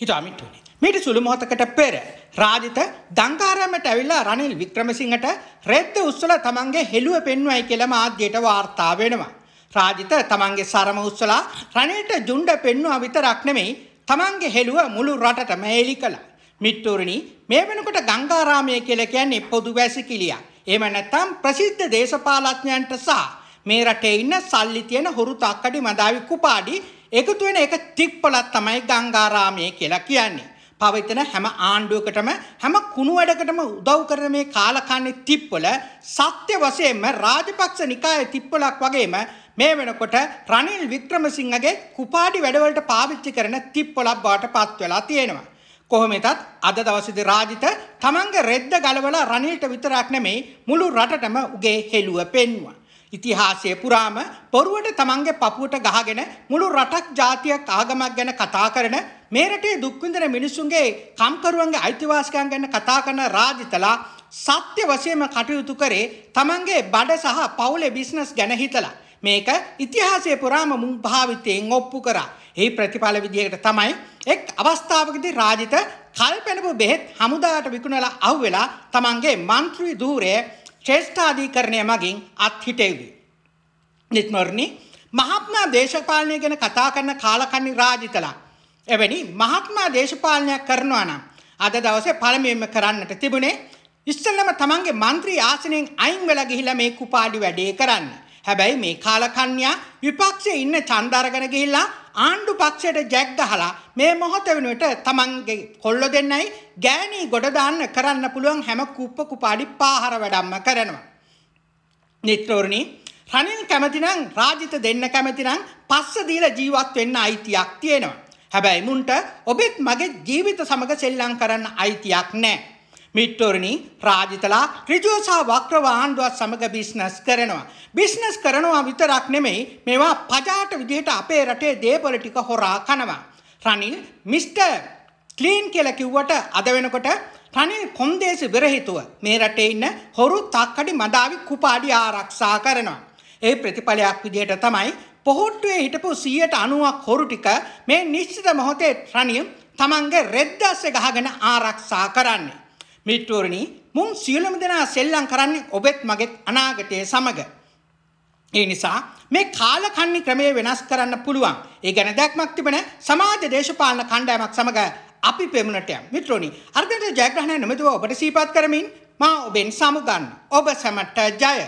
හිතා මිට්ටුනේ. මීට සුළු මොහොතකට පෙර රාජිත දංකාරාමයට ඇවිල්ලා රනිල් වික්‍රමසිංහට රෙද්ද උස්සලා තමන්ගේ හෙළුව පෙන්වයි කියලා මාධ්‍යයට වාර්තා වෙනවා. රාජිත තමන්ගේ සරම උස්සලා රනිල්ට ජුණ්ඩ පෙන්වුවා විතරක් නෙමෙයි තමන්ගේ හෙළුව මුළු රටටම එලි කළා. මිට්ටෝරණි මේ වෙනකොට ගංගාරාමය කියලා කියන්නේ පොදු වැසිකිළියක්. එහෙම නැත්නම් ප්‍රසිද්ධ දේශපාලඥයන්ට සහ මේ රටේ ඉන්න සල්ලි තියෙන හුරු තක්කඩි මදාවි කුපාඩි එකතු වෙන එක තික්පලක් තමයි ගංගාරාමය කියලා කියන්නේ. පවතින හැම ආණ්ඩුවකටම හැම කුණු වැඩකටම උදව් කරන මේ කාලකන්ණි තිප්පල සත්‍ය වශයෙන්ම රාජපක්ෂ නිකායේ තිප්පලක් වගේම මේ වෙනකොට රනිල් වික්‍රමසිංහගේ කුපාඩි වැඩවලට පාවිච්චි කරන තිප්පලක් බවට පත් වෙලා තියෙනවා. කොහොම වෙතත් අද දවසේදී රාජිත තමන්ගේ රෙද්ද ගලවලා රනිල්ට විතරක් නෙමෙයි මුළු රටටම උගේ හෙළුව පෙන්වුවා. ඉතිහාසය පුරාම බොරුවට තමන්ගේ පපුවට ගහගෙන මුළු රටක් ජාතියක් ආගමක් ගැන කතා කරන මේ රටේ දුක් විඳින මිනිසුන්ගේ කම්කරුවන්ගේ අයිතිවාසිකම් ගැන කතා කරන රාජිතලා සත්‍ය වශයෙන්ම කටයුතු කරේ තමන්ගේ බඩ සහ පවුලේ බිස්නස් ගැන හිතලා මේක ඉතිහාසය පුරාම මුන් භාවිතයෙන් ඔප්පු කරා. එහි ප්‍රතිඵල විදියට තමයි එක් අවස්ථාවකදී රාජිත කල්පැනපු බෙහෙත් හමුදාට විකුණලා අහුවෙලා තමන්ගේ මන්ත්‍රී ධූරයේ ශ්‍රේෂ්ඨාධිකරණය මගින් අත්හිටෙව්වේ. නිත්මර්ණි මහත්මා දේශපාලනය ගැන කතා කරන කාලකන්නි රාජිතලා. එවැනි මහත්මා දේශපාලනයක් කරනවා නම් අද දවසේ පළමුවෙන්ම කරන්නට තිබුණේ ඉස්සෙල්ලම තමන්ගේ മന്ത്രി ආසනයෙන් අයින් වෙලා ගිහිල්ලා මේ කුපාඩි වැඩේ කරන්න. හැබැයි මේ කාලකන්‍යා විපක්ෂයේ ඉන්න ඡන්ද අරගෙන ගිහිල්ලා ආණ්ඩු පක්ෂයට ජැක් ගහලා මේ මොහොත වෙනුවට තමන්ගේ කොල්ල දෙන්නයි ගෑණි ගොඩ දාන්න කරන්න පුළුවන් හැම කුප්ප කුපාඩි පාහර වැඩම්ම කරනවා. නිත්‍රෝරණි රනිල් කැමති නම් රාජිත දෙන්න කැමති නම් පස්ස දීලා ජීවත් වෙන්න අයිතියක් තියෙනවා. හැබැයි මුන්ට ඔබෙත් මගේ ජීවිත සමග සෙල්ලම් කරන්න අයිතියක් නැහැ. මිට්ටෝරණි රාජිතලා ඍජුව සහ වක්‍රව ආණ්ඩුවත් සමග බිස්නස් කරනවා. බිස්නස් කරනවා විතරක් නෙමෙයි මේවා පජාට විදිහට අපේ රටේ දේපොළ ටික හොරා කනවා. රනිල් මිස්ටර් ක්ලීන් කියලා කිව්වට අද වෙනකොට රනිල් කොන්දේසි විරහිතුව මේ රටේ ඉන්න හොරු තක්කඩි මදාවි කුපාඩි ආරක්ෂා කරනවා. ඒ ප්‍රතිඵලයක් විදිහට තමයි පොහොට්ටුවේ හිටපු 190ක් හොරු ටික මේ නිශ්චිත මොහොතේ රනිල් තමන්ගේ රෙද්දස්සේ ගහගෙන ආරක්ෂා කරන්නේ. මිට්ටුවරණි මුන් සියලුම දෙනා සෙල්ලම් කරන්නේ ඔබෙත් මගෙත් අනාගතයේ සමග. ඒ නිසා මේ කාලකන්නි ක්‍රමය වෙනස් කරන්න පුළුවන්. ඒ ගැන දැක්මක් තිබෙන සමාජ දේශපාලන කණ්ඩායමක් සමග අපි පෙමුණට යමු. මිත්‍රෝනි, අර්ධනට ජයග්‍රහණය නොමැතිව ඔබට සීපත් කරමින් මා ඔබෙන් සමුගන්න. ඔබ සැමට ජය.